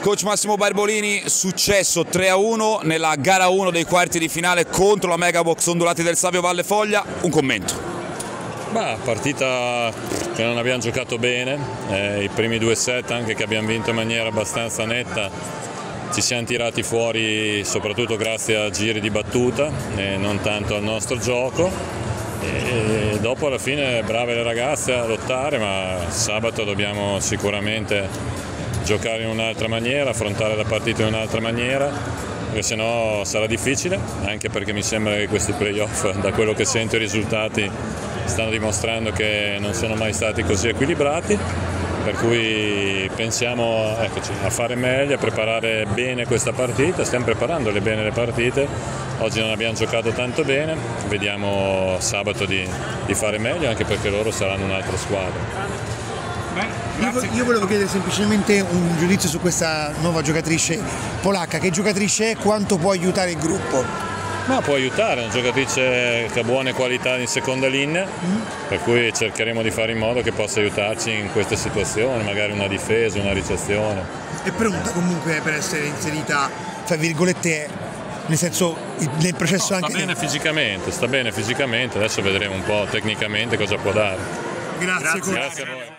Coach Massimo Barbolini, successo 3-1 nella gara 1 dei quarti di finale contro la Megabox Ondulati del Savio Valle Foglia, un commento. Bah, partita che non abbiamo giocato bene, eh, i primi due set anche che abbiamo vinto in maniera abbastanza netta ci siamo tirati fuori soprattutto grazie a giri di battuta e non tanto al nostro gioco e dopo alla fine brave le ragazze a lottare ma sabato dobbiamo sicuramente giocare in un'altra maniera, affrontare la partita in un'altra maniera, perché sennò sarà difficile, anche perché mi sembra che questi playoff, da quello che sento i risultati, stanno dimostrando che non sono mai stati così equilibrati, per cui pensiamo eccoci, a fare meglio, a preparare bene questa partita, stiamo preparandole bene le partite, oggi non abbiamo giocato tanto bene, vediamo sabato di, di fare meglio anche perché loro saranno un'altra squadra. Io, io, volevo chiedere semplicemente un giudizio su questa nuova giocatrice polacca. Che giocatrice è? Quanto può aiutare il gruppo? Ma può aiutare, è una giocatrice che ha buone qualità in seconda linea, mm. per cui cercheremo di fare in modo che possa aiutarci in queste situazioni, magari una difesa, una ricezione. È pronta comunque per essere inserita, tra virgolette, nel senso nel processo no, anche... Sta bene fisicamente, sta bene fisicamente, adesso vedremo un po' tecnicamente cosa può dare. Grazie, Grazie, Grazie a voi.